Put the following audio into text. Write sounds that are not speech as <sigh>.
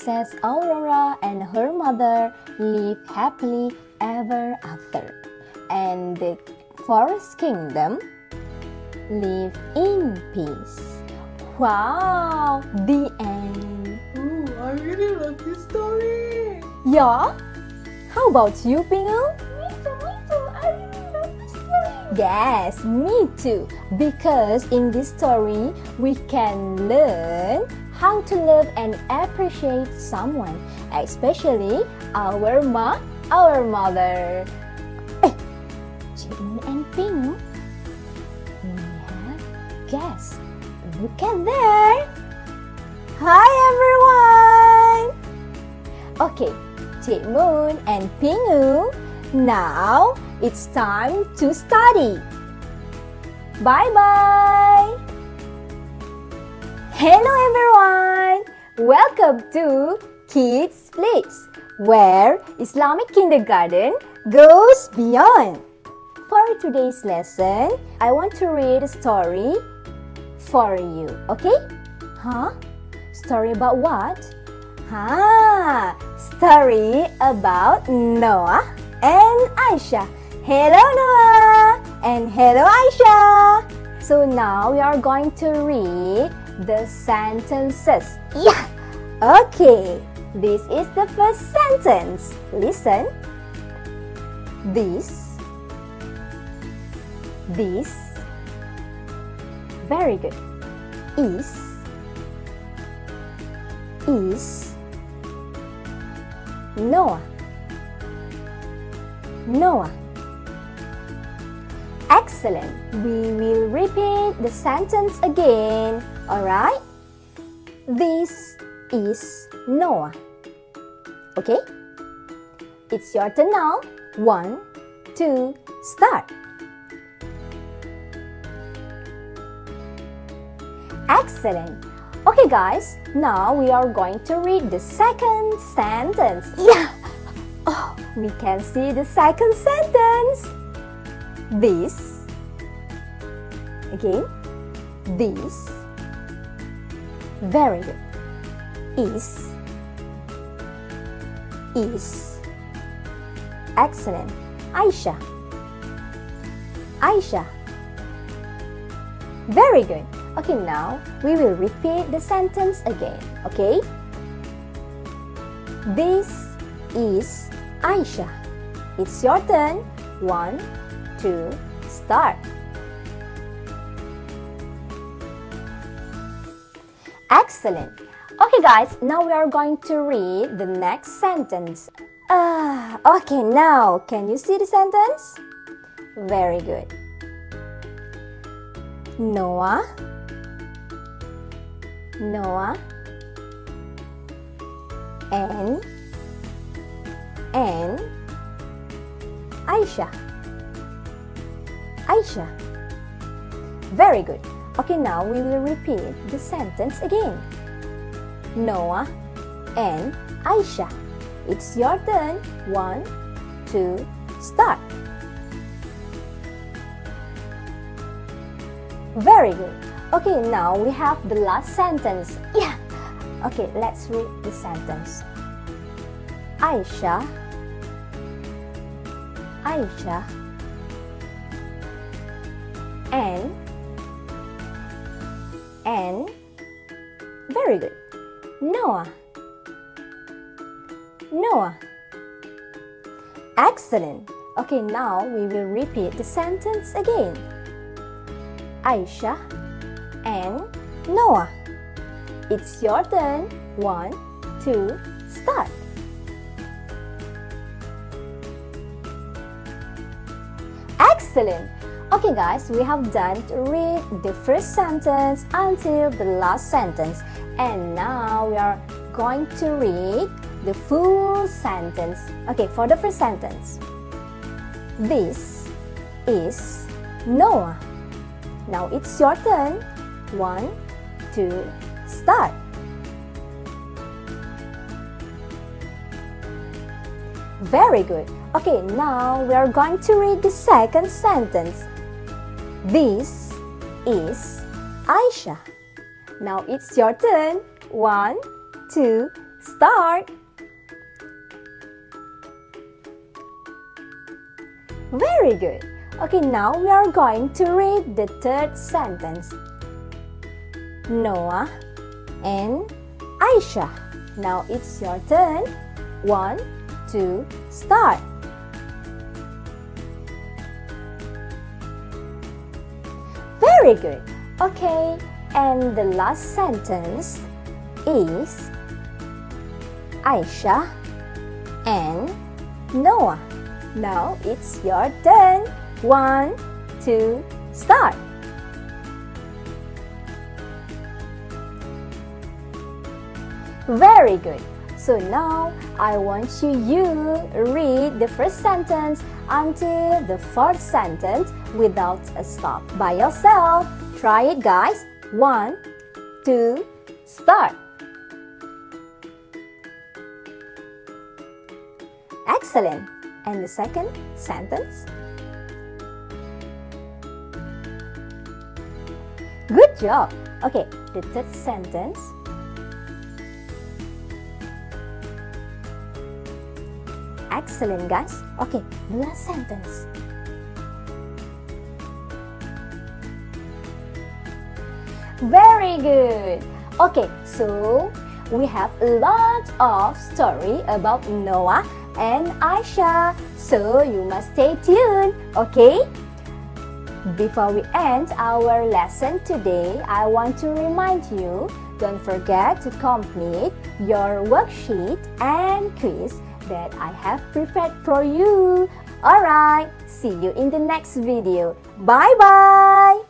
Princess Aurora and her mother live happily ever after, and the forest kingdom live in peace. Wow, the end. Ooh, I really love this story. Yeah? How about you, Pingu? Me too, me too. I really love this story. Yes, me too. Because in this story, we can learn how to love and appreciate someone, especially our ma, our mother. Eh, Jin and Ping, we have guests. Look at there. Hi everyone. Okay, Moon and Pingu. Now it's time to study. Bye bye. Hello everyone. Welcome to Keedsflix, where Islamic kindergarten goes beyond. For today's lesson, I want to read a story for you. Okay? Huh? Story about what? Ah, story about Noah and Aisha. Hello Noah and hello Aisha. So now we are going to read the sentences. Yeah. Okay. This is the first sentence. Listen. This. This. Very good. Is. Is. Noah. Noah. Excellent. We will repeat the sentence again. Alright? This is Noah. Okay? It's your turn now. One, two, start. Excellent. Okay, guys, now we are going to read the second sentence. <laughs> Yeah! Oh, we can see the second sentence. This. Again. This. Very good. Is. Is. Excellent. Aisha. Aisha. Very good. Okay, now we will repeat the sentence again. Okay? This is Aisha. It's your turn. One, two, start. Excellent. Okay, guys, now we are going to read the next sentence. Ah, okay, now can you see the sentence? Very good. Noah, Noah, and and Aisha. Aisha. Very good. Okay, now we will repeat the sentence again. Noah and Aisha. It's your turn. One, two, start. Very good. Okay, now we have the last sentence. Yeah. Okay, let's read the sentence. Aisha, Aisha, and, and, very good. Noah, Noah. Excellent. Okay, now we will repeat the sentence again. Aisha and Noah. It's your turn. One, two, start. Excellent. Okay guys, we have done to read the first sentence until the last sentence. And now we are going to read the full sentence. Okay, for the first sentence. This is Noah. Now it's your turn. One, two, start. Very good. Okay, now we are going to read the second sentence. This is Aisha. Now it's your turn. One, two, start. Very good. Okay, now we are going to read the third sentence. Noah and Aisha. Now it's your turn. One, two, start. Very good. Okay, and the last sentence is Aisha and Noah. Now it's your turn. One, two, start. Very good. So now I want you you read the first sentence until the fourth sentence without a stop by yourself. Try it guys. One, two, start. Excellent. And the second sentence? Good job. Okay, the third sentence. Excellent, guys. Okay, last sentence. Very good. Okay, so we have a lot of story about Noah and Aisha. So you must stay tuned, okay? Before we end our lesson today, I want to remind you don't forget to complete your worksheet and quiz that I have prepared for you. Alright, see you in the next video. Bye bye!